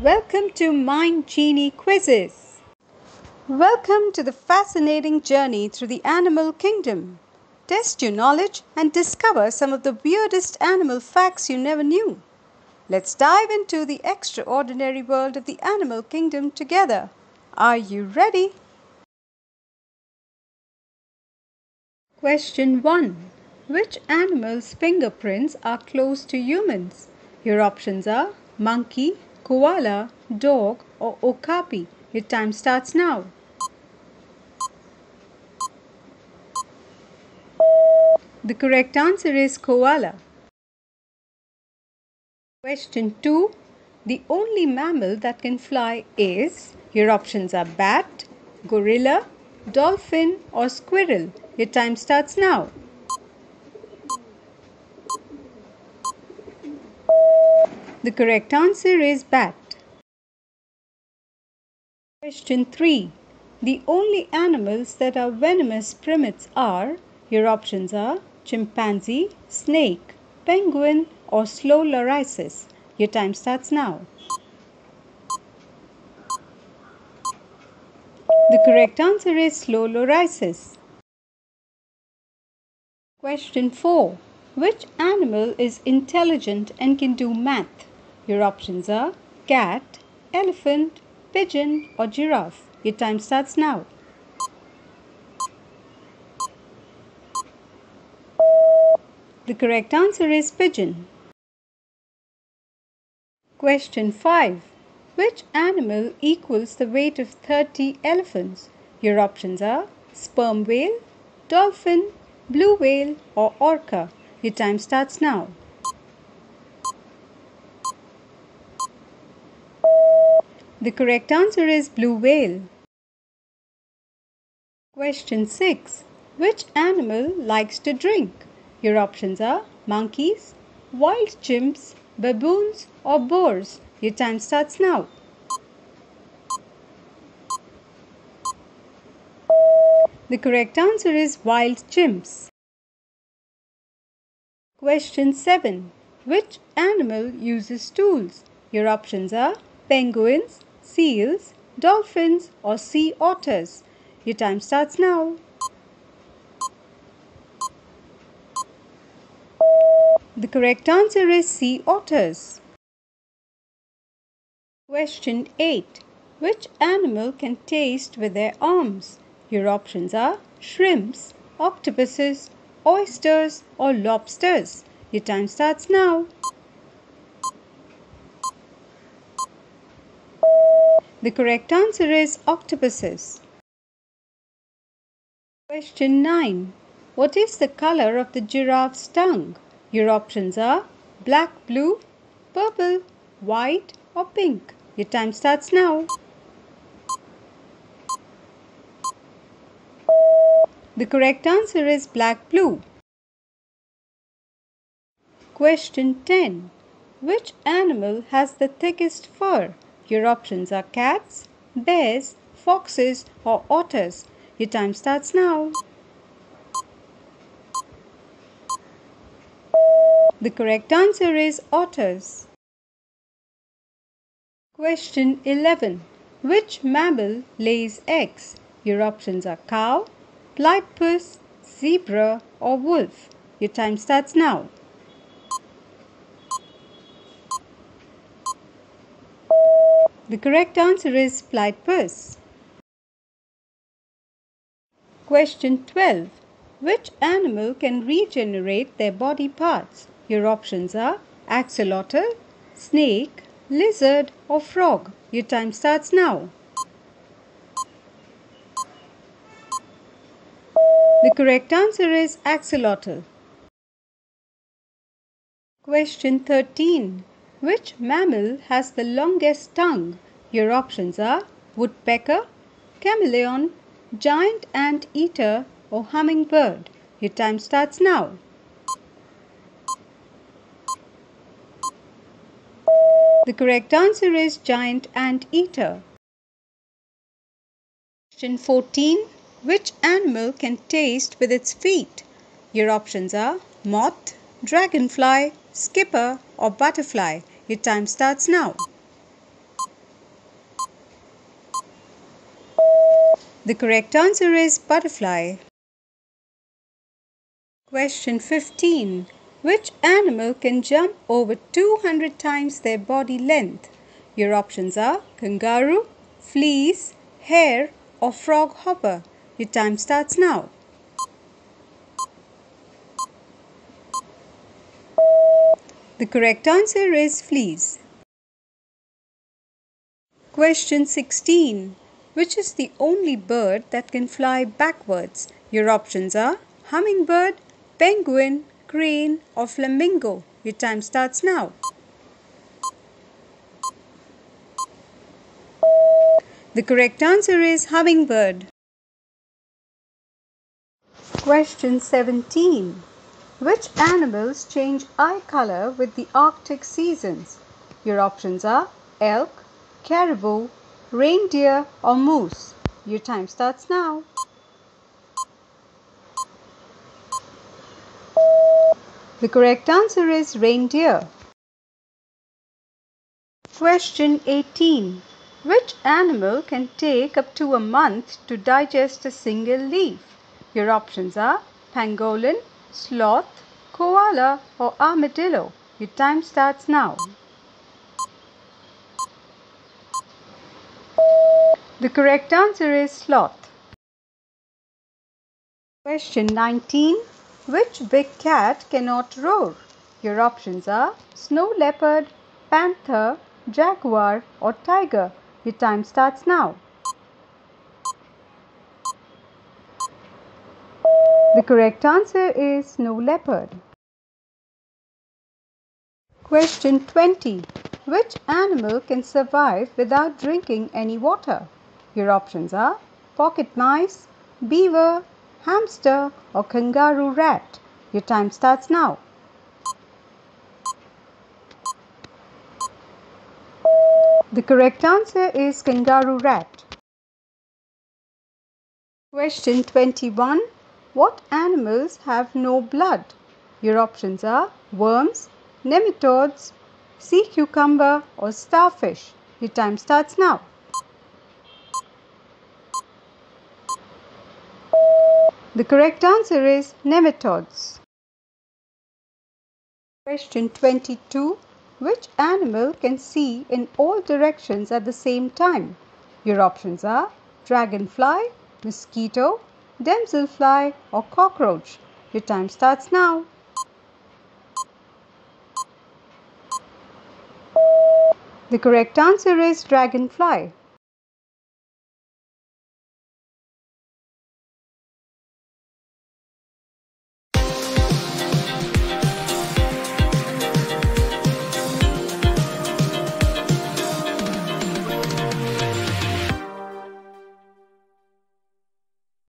Welcome to Mindgini Quizzes. Welcome to the fascinating journey through the animal kingdom. Test your knowledge and discover some of the weirdest animal facts you never knew. Let's dive into the extraordinary world of the animal kingdom together. Are you ready? Question 1. Which animal's fingerprints are close to humans? Your options are monkey, koala, dog, or okapi. Your time starts now. The correct answer is koala. Question 2. The only mammal that can fly is your options are bat, gorilla, dolphin, or squirrel. Your time starts now. The correct answer is bat. Question 3. The only animals that are venomous primates are your options are chimpanzee, snake, penguin, or slow lorises. Your time starts now. The correct answer is slow lorises. Question 4. Which animal is intelligent and can do math? Your options are cat, elephant, pigeon, or giraffe. Your time starts now. The correct answer is pigeon. Question 5. Which animal equals the weight of 30 elephants? Your options are sperm whale, dolphin, blue whale, or orca. Your time starts now. The correct answer is blue whale. Question 6. Which animal likes to drink? Your options are monkeys, wild chimps, baboons, or boars. Your time starts now. The correct answer is wild chimps. Question 7. Which animal uses tools? Your options are penguins, seals, dolphins, or sea otters. Your time starts now. The correct answer is sea otters. Question 8. Which animal can taste with their arms? Your options are shrimps, octopuses, oysters, or lobsters. Your time starts now. The correct answer is octopuses. Question 9. What is the color of the giraffe's tongue? Your options are black, blue, purple, white, or pink. Your time starts now. The correct answer is black, blue. Question 10. Which animal has the thickest fur? Your options are cats, bears, foxes, or otters. Your time starts now. The correct answer is otters. Question 11. Which mammal lays eggs? Your options are cow, platypus, zebra, or wolf. Your time starts now. The correct answer is platypus. Question 12. Which animal can regenerate their body parts? Your options are axolotl, snake, lizard, or frog. Your time starts now. The correct answer is axolotl. Question 13. Which mammal has the longest tongue? Your options are woodpecker, chameleon, giant ant eater, or hummingbird. Your time starts now. The correct answer is giant ant eater. Question 14. Which animal can taste with its feet? Your options are moth, dragonfly, skipper, or butterfly. Your time starts now. The correct answer is butterfly. Question 15. Which animal can jump over 200 times their body length? Your options are kangaroo, fleas, hare or frog hopper. Your time starts now. The correct answer is fleas. Question 16. Which is the only bird that can fly backwards? Your options are hummingbird, penguin, crane or flamingo. Your time starts now. The correct answer is hummingbird. Question 17. Which animals change eye color with the Arctic seasons? Your options are elk, caribou, reindeer or moose. Your time starts now. The correct answer is reindeer. Question 18. Which animal can take up to a month to digest a single leaf? Your options are pangolin, sloth, koala or armadillo. Your time starts now. The correct answer is sloth. Question 19. Which big cat cannot roar? Your options are snow leopard, panther, jaguar or tiger. Your time starts now. The correct answer is snow leopard. Question 20. Which animal can survive without drinking any water? Your options are pocket mice, beaver, hamster or kangaroo rat. Your time starts now. The correct answer is kangaroo rat. Question 21. What animals have no blood? Your options are worms, nematodes, sea cucumber or starfish. Your time starts now. The correct answer is nematodes. Question 22. Which animal can see in all directions at the same time? Your options are dragonfly, mosquito, damselfly or cockroach. Your time starts now. The correct answer is dragonfly.